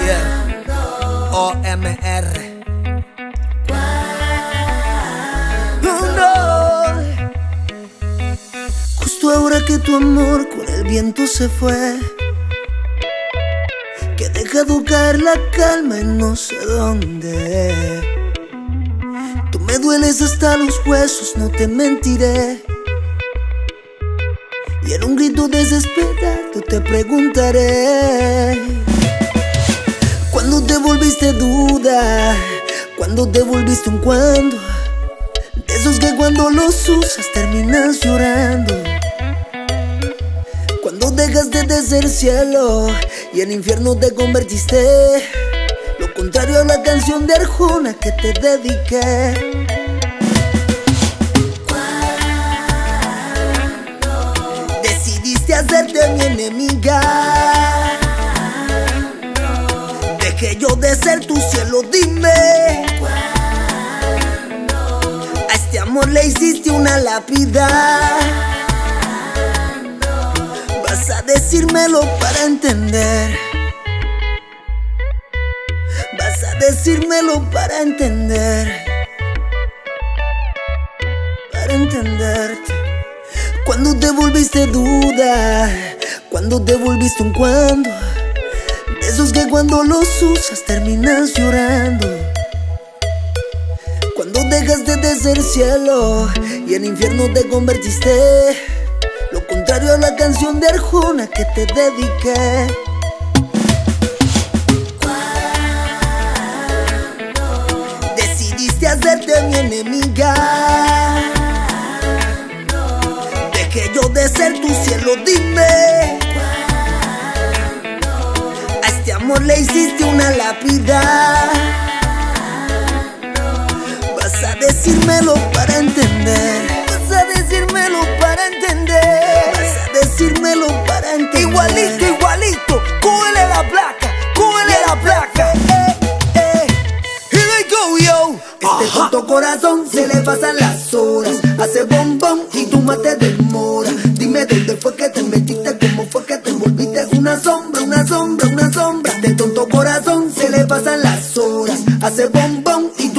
Yeah. O-M-R. Ahora que tu amor con el viento se fue, que dejado caer la calma en no sé dónde. Tú me dueles hasta los huesos, no te mentiré. Y en un grito desesperado te preguntaré ¿Cuándo te volviste duda? ¿Cuándo te volviste un cuando? De esos que cuando los usas terminas llorando Cuando dejaste de ser cielo y en infierno te convertiste Lo contrario a la canción de Arjuna que te dediqué Mi enemiga. Dejé yo de ser tu cielo, dime. A este amor le hiciste una lápida. Vas a decírmelo para entender. Vas a decírmelo para entender. Para entenderte. Cuando te volviste duda, cuando te volviste un cuando, de esos que cuando los usas terminas llorando. Cuando dejaste de ser cielo y en infierno te convertiste, lo contrario a la canción de Arjuna que te dediqué. Decidiste hacerte mi enemiga. Yo de ser tu cielo, dime. A este amor le hiciste una lápida. Vas a decírmelo para entender. Vas a decírmelo para entender. Vas a decírmelo para entender. Igualito, igualito. Cúbele la placa, cúbele la placa. Eh, eh. Here I go, yo. Este tonto corazón se le pasan las horas Hace bombón y tú sombra, Este tonto corazón se le pasan las horas. Hace bombón y